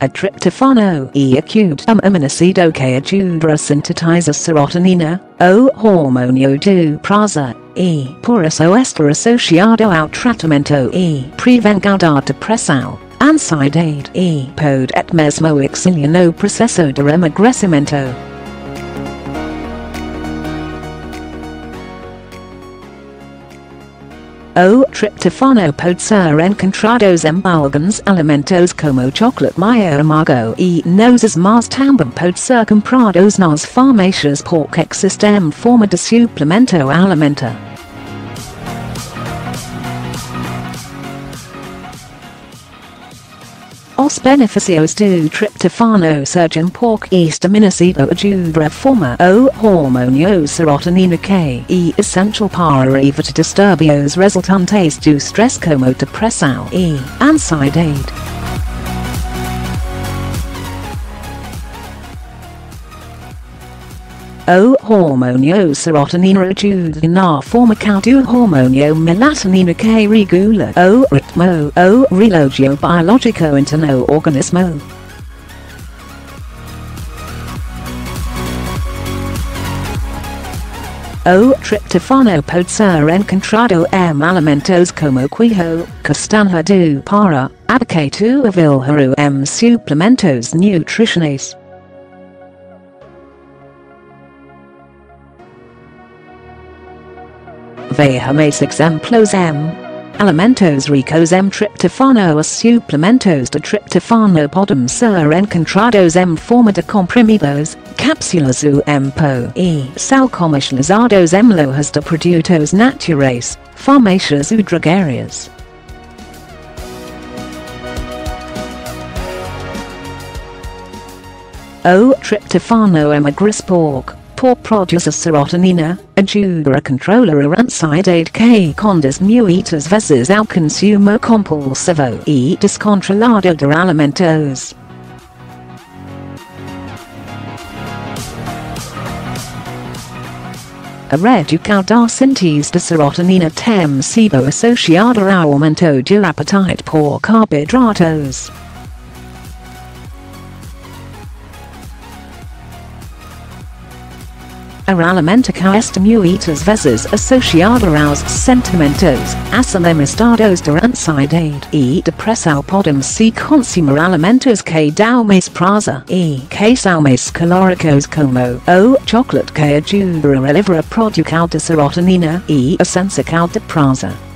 a triptofano e acute um aminoacido que ajuda a serotonina, o hormônio do prazer, e por isso estar associado ao tratamento e prevenção da depressão. Ansiedade e pode et mesmo auxiliar no processo de emagrecimento. O triptofano pode ser encontrados em alguns alimentos como chocolate mayo amargo e nozes mas pode ser comprados nas farmácias porque existe em forma de suplemento alimentar. Os benefícios do triptofano este aminoácido ajuda a formar o hormônio serotonina que é essencial para evitar distúrbios resultantes do stress como depressão e ansiedade. O-H o hormônio serotonina ajuda na formação do hormônio melatonina que regula o ritmo o relógio biológico interno organismo. O triptofano pode ser encontrado em alimentos como queijo, castanha do para, abacate avilharu em suplementos nutricionais. Vejames exemplos M. Alimentos ricos em triptofano os suplementos de triptofano podem ser encontrados em forma de comprimidos, cápsulas ou em pó e. São comercializados em lojas de produtos naturais, farmácias ou drogarias. O. Triptofano emagrece pouco por produce serotonina, ajuda a controlar a ansiedade que condas muitas vezes ao consumo compulsivo e descontrolado de alimentos. A redução da síntese de serotonina tem sido associada ao aumento do apetite por carboidratos. A alimentação está muitas vezes associada aos sentimentos, estados de ansiedade e. Depressão podem se consumir alimentos que dão mais prazer e. Que são mais calóricos como. O. Chocolate que ajuda a elevar a produção de serotonina. E. A sensação de prazer.